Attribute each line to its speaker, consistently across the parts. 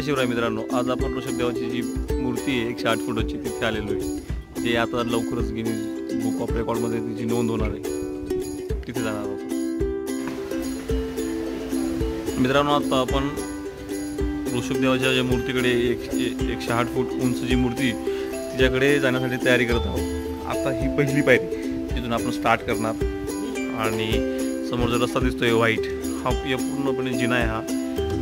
Speaker 1: जय शिवराय मित्रांनो. आज आपण ऋषभदेवाची जी मूर्ती आहे एकशे आठ फुटाची तिथे आलेलो आहे. जे आता लवकरच गिनी बुक ऑफ रेकॉर्डमध्ये तिची नोंद होणार आहे. तिथे जाणार आहोत. मित्रांनो आता आपण ऋषभदेवाच्या ज्या मूर्तीकडे एकशे एकशे आठ फूट उंच जी मूर्ती तिच्याकडे जाण्यासाठी तयारी करत आहोत. आता ही पहिली पायरी तिथून आपण स्टार्ट करणार. आणि समोर जो रस्ता दिसतोय व्हाईट हा या पूर्णपणे जिना आहे हा.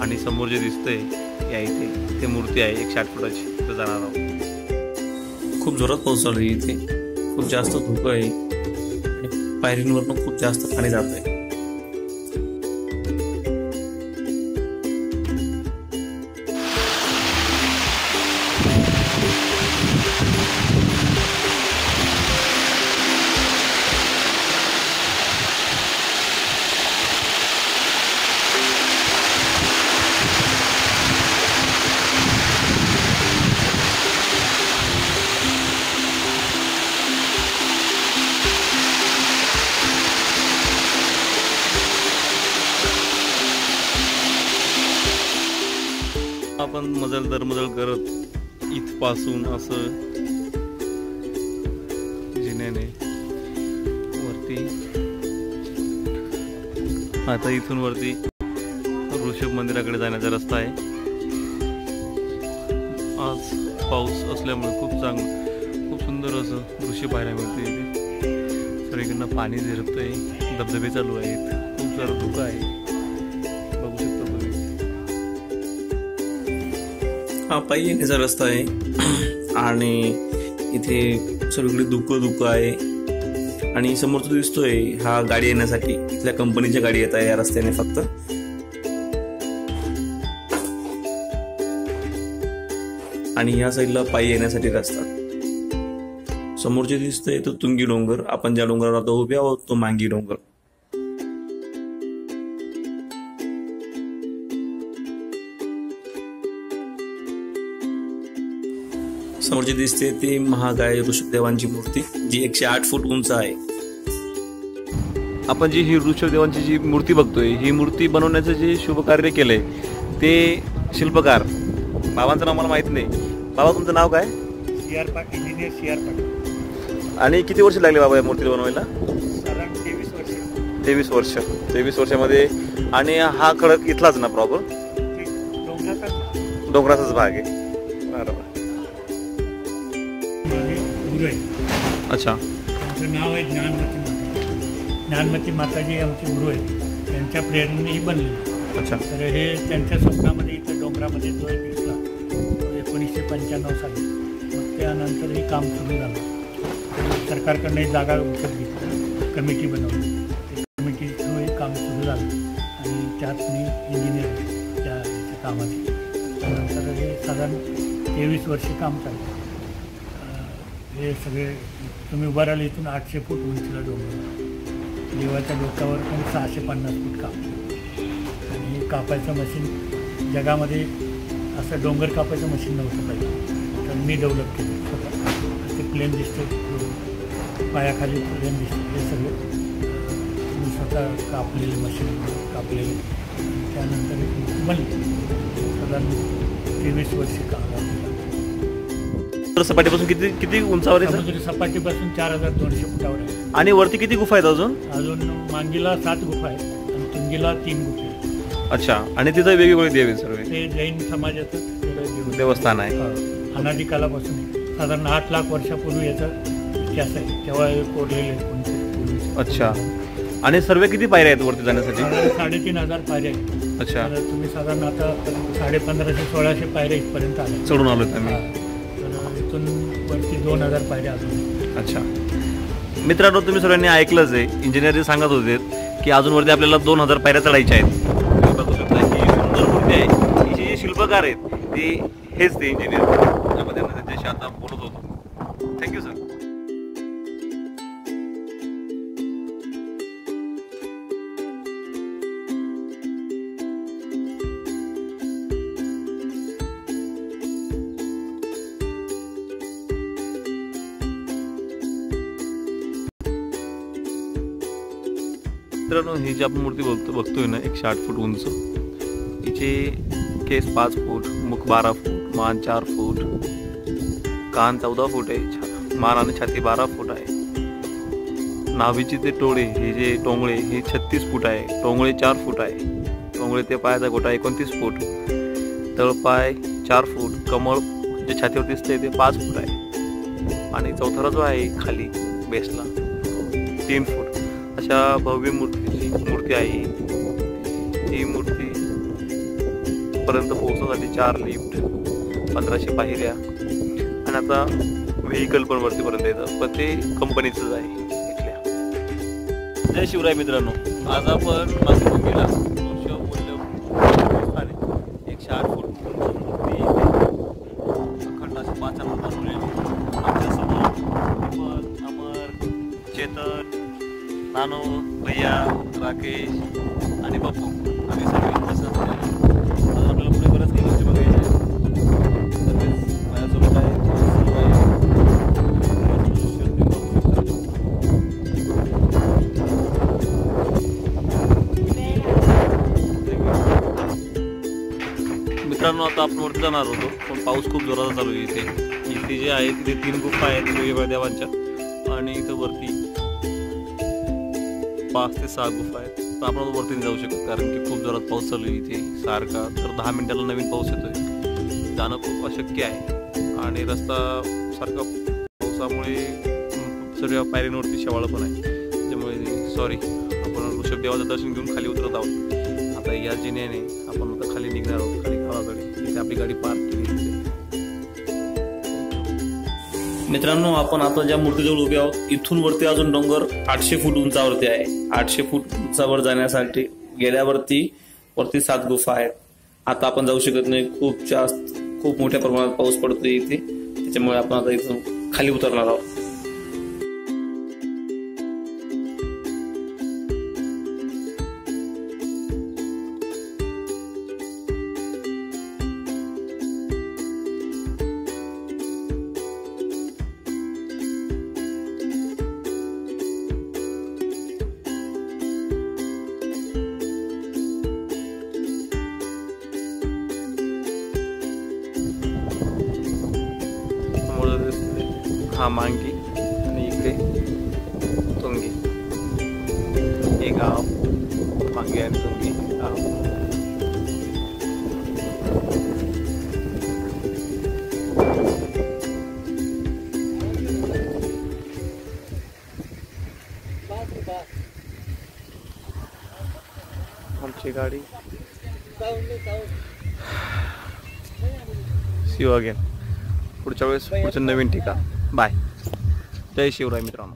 Speaker 1: आणि समोर जे दिसतंय या इथे. ते मूर्ती आहे एकशे आठ फुटाची तिथं जाणार आहोत. खूप जोरात पाऊस चालू आहे इथे. खूप जास्त धुकं आहे. आणि पायरींवरनं खूप जास्त पाणी जात आहे. आपण मजल दर मजल करत इथपासून असं जिन्याने वरती आता इथून वरती ऋषभ मंदिराकडे जाण्याचा रस्ता आहे. आज पाऊस असल्यामुळे खूप चांगलं खूप सुंदर असं दृश्य पाहायला मिळते इथे. सगळीकडनं पाणी झिरपतंय धबधबे चालू आहेत खूप सारं धुकं आहे. हा पायी येण्याचा रस्ता आहे. आणि इथे सगळीकडे दुःख दुःख आहे. आणि समोर तो दिसतोय हा गाडी येण्यासाठी इथल्या कंपनीच्या गाडी येत आहे या रस्त्याने फक्त. आणि या साईडला पायी येण्यासाठी रस्ता. समोर जे दिसतंय तो तुंगी डोंगर. आपण ज्या डोंगरावर आता उभे आहोत तो मांगी डोंगर. समोर जे दिसते ती महागाय ऋषभदेवांची मूर्ती जी एकशे आठ फूट उंच आहे. आपण जी ही ऋषभदेवांची जी मूर्ती बघतोय ही मूर्ती बनवण्याचं जे शुभ कार्य केलंय ते शिल्पकार. बाबांचं नाव मला माहीत नाही. बाबा तुमचं नाव काय?
Speaker 2: C R Patil engineer C R Patil.
Speaker 1: आणि किती वर्ष लागले बाबा या मूर्तीला बनवायला?
Speaker 2: साधारण तेवीस वर्ष.
Speaker 1: तेवीस वर्ष. तेवीस वर्षामध्ये. आणि हा खडक इथलाच ना प्रॉपर
Speaker 2: डोंगराचाच
Speaker 1: भाग. आहे. बरोबर
Speaker 2: गुरु आहे.
Speaker 1: अच्छा.
Speaker 2: त्यांचं नाव आहे ज्ञानमती माता. ज्ञानमती माताजी आमचे गुरु आहेत. त्यांच्या प्रेरणेने ही बनली.
Speaker 1: अच्छा.
Speaker 2: तर हे त्यांच्या स्वप्नामध्ये इथं डोंगरामध्ये जो एक दिसला तो एकोणीसशे पंच्याण्णव साली. मग त्यानंतर हे काम सुरू झालं. सरकारकडनं एक जागा विकत घेतली. कमिटी बनवली. ते कमिटी थ्रू हे काम सुरू झालं. आणि त्यात मी इंजिनियर त्या कामात. त्यानंतर हे साधारण तेवीस वर्ष काम चाललं. हे सगळे तुम्ही उभा राहिले इथून आठशे फूट उंचीला डोंगर. देवाच्या डोक्यावर पण सहाशे पन्नास फूट काम आणि हे कापायचं मशीन जगामध्ये असं डोंगर कापायचं मशीन नव्हतं पाहिजे. तर मी डेव्हलप केलं. स्वतः ते प्लेन दिसते. पायाखाली प्लेन दिसते. हे सगळे मी स्वतः कापलेले मशीन कापलेले. त्यानंतर एक साधारण तेवीस वर्षे काढला
Speaker 1: सपाटीपासून किती किती उंचावर आहे सर?
Speaker 2: समुद्री सपाटीपासून चार हजार दोनशे फुटावर आहे.
Speaker 1: आणि वरती किती गुफा आहेत अजून?
Speaker 2: अजून मांगीला सात गुफा आहेत आणि तुंगीला तीन गुफे आहेत.
Speaker 1: अच्छा आणि तिथं वेगवेगळे देव आहेत सर्व.
Speaker 2: ते जैन समाजाचं वेगळं देवस्थान
Speaker 1: देवस्थान आहे.
Speaker 2: हा, अनादी कालापासून आहे. साधारण आठ लाख वर्षापूर्वी याचा इतिहास आहे. तेव्हा हे कोरलेले आहे कोणते.
Speaker 1: अच्छा. आणि सर्व किती पायऱ्या आहेत वरती जाण्यासाठी?
Speaker 2: साधारण साडेतीन हजार पायऱ्या आहेत.
Speaker 1: अच्छा.
Speaker 2: तर तुम्ही साधारण आता साडे पंधराशे सोळाशे पायऱ्या इथपर्यंत आल्या.
Speaker 1: चढून आलोय आम्ही.
Speaker 2: इथून वरती दोन हजार पायऱ्या अजून.
Speaker 1: अच्छा. मित्रांनो तुम्ही सगळ्यांनी ऐकलंच आहे. इंजिनियर सांगत होते की अजूनवरती आपल्याला दोन हजार पायऱ्या चढायच्या आहेत. बघू शकता की सुंदर मूर्ती आहे. ही जे शिल्पकार आहेत ते हेच ते इंजिनियर मित्रांनो ही जी आपण मूर्ती बघतो बघतोय ना एकशे आठ फूट उंच. हिचे केस पाच फूट मुख बारा फूट मान चार फूट. कान चौदा फूट आहे छा मान आणि छाती बारा फूट आहे. नाभीचे ते टोळे हे जे टोंगळे हे छत्तीस फूट आहे. टोंगळे चार फूट आहे. टोंगळे ते पायाचा गोटा एकोणतीस फूट. तळपाय चार फूट. कमळ जे छातीवर दिसते ते पाच फूट आहे. आणि चौथरा जो आहे खाली बेसला तीन फूट. अशा भव्य मूर्तीची मूर्ती आहे. ही मूर्ती पर्यंत पोहोचण्यासाठी चार लिफ्ट पंधराशे पायऱ्या आणि आता व्हेकल पण वरतीपर्यंत येतं. पण ते कंपनीचंच आहे इथल्या. जय शिवराय मित्रांनो. आज आपण मातृभूमीला एक आठ फूट मूर्ती अखंड अशी पाचार बनवलेली. आमच्यासमोर अमर चेतन नानू भैया राकेश आणि बापू आम्ही सगळे तसंच आज आपल्याला पुढे बरंच काही गोष्टी बघायच्या आहेत. माझ्यासोबत आहे मित्रांनो आता आपण वरती जाणार होतो पण पाऊस खूप जोराचा चालू आहे इथे. इथे जे आहे तिथे तीन गुप्पा आहेत वेगवेगळ्या देवांच्या. आणि इथं वरती पाच ते सहा गुफा आहेत. तर आपण वरती जाऊ शकतो. कारण की खूप जोरात पाऊस चालू आहे इथे. सारखा. तर दहा मिनिटाला नवीन पाऊस येतोय. जाणं खूप अशक्य आहे. आणि रस्ता सारखा पावसामुळे अं, सर्व पायऱ्यांवरती शेवाळं पण आहे. त्यामुळे सॉरी आपण ऋषभ देवाचं दर्शन घेऊन खाली उतरत आहोत. आता या जिन्याने आपण आता खाली निघणार आहोत. खाली गावाकडे इथे आपली गाडी पार्क केली. मित्रांनो आपण आता ज्या मूर्तीजवळ उभे आहोत इथून वरती अजून डोंगर आठशे फूट उंचावरती आहे. आठशे फूट उंचावर जाण्यासाठी गेल्यावरती वरती सात गुफा आहेत. आता आपण जाऊ शकत नाही. खूप जास्त खूप मोठ्या प्रमाणात पाऊस पडतोय इथे. त्याच्यामुळे आपण आता इथून खाली उतरणार आहोत. मांगी आणि इकडे तुंगी. हे गाव मांगी आणि तुंगी गाव आमची गाडी सी यू अगेन पुढच्या वेळेस पुढचं नवीन ठिकाण. बाय. जय शिवराय मित्रांनो.